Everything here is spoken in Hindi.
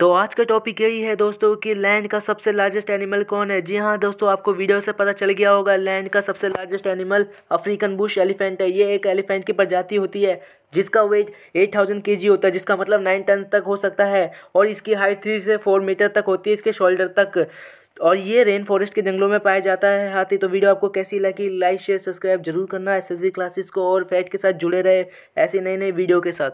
तो आज का टॉपिक यही है दोस्तों कि लैंड का सबसे लार्जेस्ट एनिमल कौन है? जी हाँ दोस्तों, आपको वीडियो से पता चल गया होगा लैंड का सबसे largest animal African bush elephant है। ये एक एलिफेंट की प्रजाति होती है, जिसका वेट एट थाउज़ेंड के जी होता है, जिसका मतलब नाइन टन तक हो सकता है और इसकी हाइट थ्री से फोर मीटर तक होती है, इसके शोल्डर तक। और ये रेन फॉरेस्ट के जंगलों में पाया जाता है हाथी। तो वीडियो आपको कैसी लगी लाइक शेयर सब्सक्राइब ज़रूर करना। एस क्लासेस को और फैट के साथ जुड़े रहे ऐसी नई नई वीडियो के साथ।